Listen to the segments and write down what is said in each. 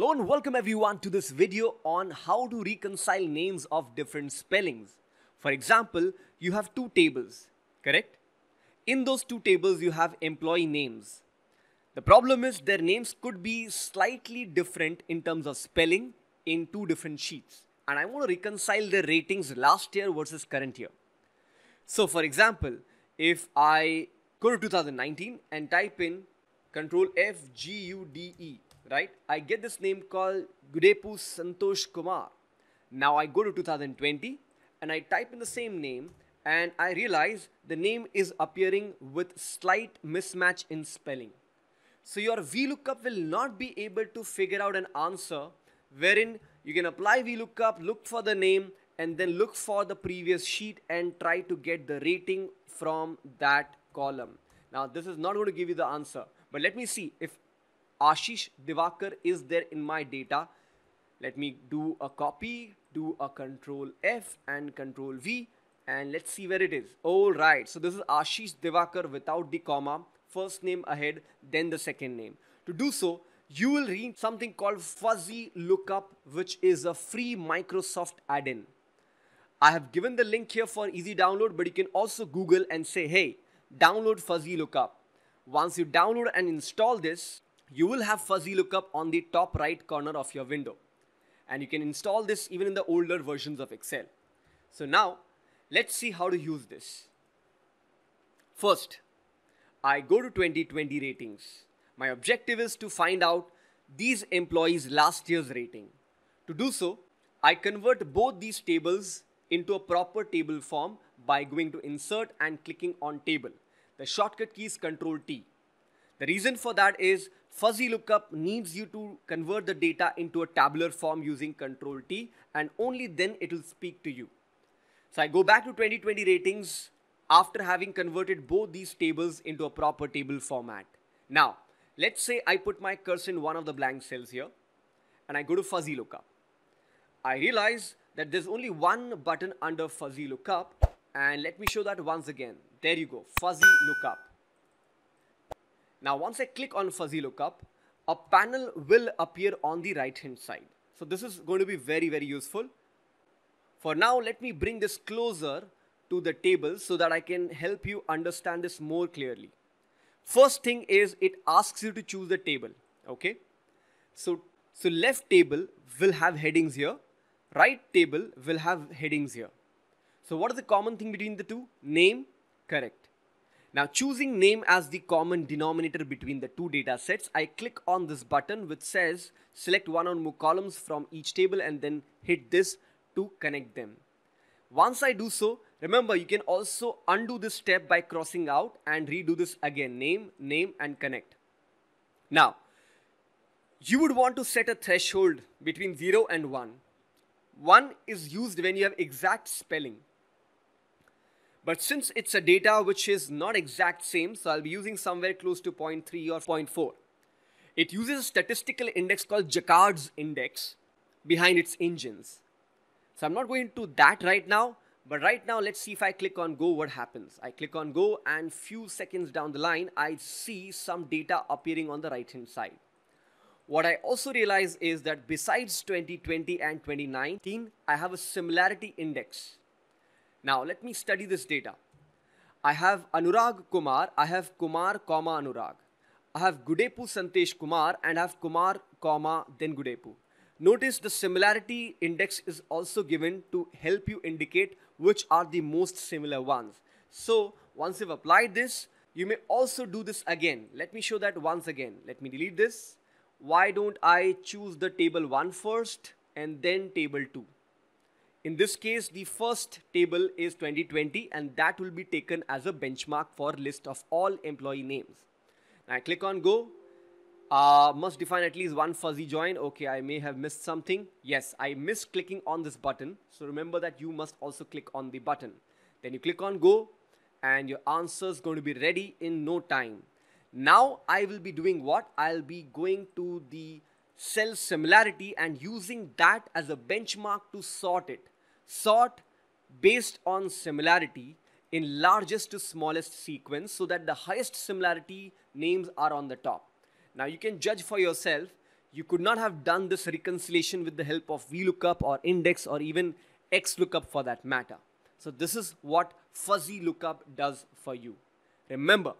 Hello and welcome everyone to this video on how to reconcile names of different spellings. For example, you have two tables, correct? In those two tables, you have employee names. The problem is their names could be slightly different in terms of spelling in two different sheets. And I want to reconcile the ratings last year versus current year. So for example, if I go to 2019 and type in control F G U D E, right? I get this name called Gudepu Santosh Kumar. Now I go to 2020 and I type in the same name and I realize the name is appearing with slight mismatch in spelling. So your VLOOKUP will not be able to figure out an answer wherein you can apply VLOOKUP, look for the name and then look for the previous sheet and try to get the rating from that column. Now this is not going to give you the answer, but let me see if Ashish Divakar is there in my data. Let me do a copy, do a control F and control V and let's see where it is. All right, so this is Ashish Divakar without the comma, first name ahead, then the second name. To do so, you will read something called Fuzzy Lookup, which is a free Microsoft add-in. I have given the link here for easy download, but you can also Google and say, hey, download Fuzzy Lookup. Once you download and install this, you will have Fuzzy Lookup on the top right corner of your window. And you can install this even in the older versions of Excel. So now, let's see how to use this. First, I go to 2020 ratings. My objective is to find out these employees' last year's rating. To do so, I convert both these tables into a proper table form by going to insert and clicking on table. The shortcut key is Control T. The reason for that is fuzzy lookup needs you to convert the data into a tabular form using Control T and only then it will speak to you. So I go back to 2020 ratings after having converted both these tables into a proper table format. Now, let's say I put my cursor in one of the blank cells here and I go to fuzzy lookup. I realize that there's only one button under fuzzy lookup and let me show that once again. There you go, fuzzy lookup. Now once I click on fuzzy lookup, a panel will appear on the right hand side. So this is going to be very, very useful. For now, let me bring this closer to the table so that I can help you understand this more clearly. First thing is it asks you to choose the table. Okay. So, so left table will have headings here. Right table will have headings here. So what is the common thing between the two? Name, correct. Now choosing name as the common denominator between the two data sets, I click on this button which says select one or more columns from each table and then hit this to connect them. Once I do so, remember you can also undo this step by crossing out and redo this again, name, name and connect. Now, you would want to set a threshold between 0 and 1. 1 is used when you have exact spelling. But since it's a data which is not exact same, so I'll be using somewhere close to 0.3 or 0.4. It uses a statistical index called Jaccard's index behind its engines. So I'm not going to that right now, but right now let's see if I click on go what happens. I click on go and few seconds down the line, I see some data appearing on the right hand side. What I also realize is that besides 2020 and 2019, I have a similarity index now let me study this data. I have Anurag Kumar, I have Kumar, comma Anurag. I have Gudepu Santosh Kumar and I have Kumar, comma then Gudepu. Notice the similarity index is also given to help you indicate which are the most similar ones. So once you've applied this, you may also do this again. Let me show that once again. Let me delete this. Why don't I choose the table 1 first and then table 2? In this case, the first table is 2020 and that will be taken as a benchmark for list of all employee names. Now I click on go. Uh, must define at least one fuzzy join. Okay, I may have missed something. Yes, I missed clicking on this button. So remember that you must also click on the button. Then you click on go and your answer is going to be ready in no time. Now I will be doing what? I'll be going to the cell similarity and using that as a benchmark to sort it. Sort based on similarity in largest to smallest sequence so that the highest similarity names are on the top. Now you can judge for yourself. you could not have done this reconciliation with the help of VLOOKUP or index or even XLOOKUP for that matter. So this is what fuzzy lookup does for you. Remember,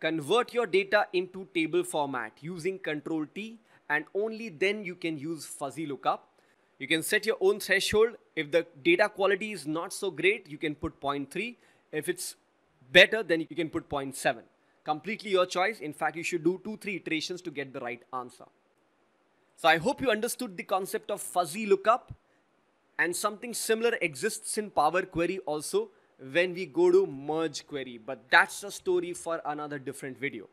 convert your data into table format using control T and only then you can use fuzzy lookup. You can set your own threshold. If the data quality is not so great, you can put 0.3. If it's better, then you can put 0.7. Completely your choice. In fact, you should do two, three iterations to get the right answer. So I hope you understood the concept of fuzzy lookup and something similar exists in Power Query also when we go to merge query. But that's a story for another different video.